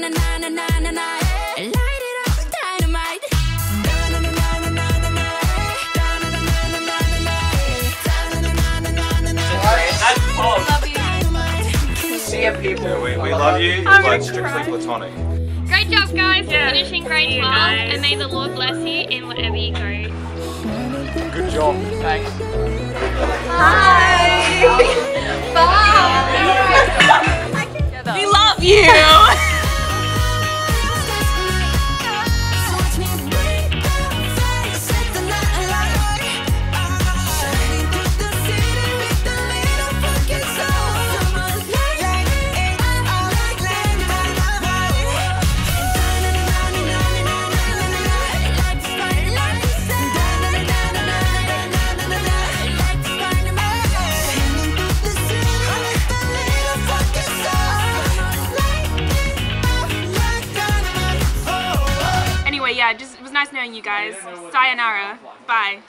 na na na na na na. eh. Light it up, dynamite. Da na na na na na na na. eh. Na na na na na na na. eh. Na na na na na na na. That's false. Love you. See ya, people. Yeah, we, we love you, but strictly platonic. Great job, guys, Yeah. finishing grade 12, and may the Lord bless you in whatever you go. Good job. Thanks. Bye. We love you. Yeah, just it was nice knowing you guys. Sayonara. Bye.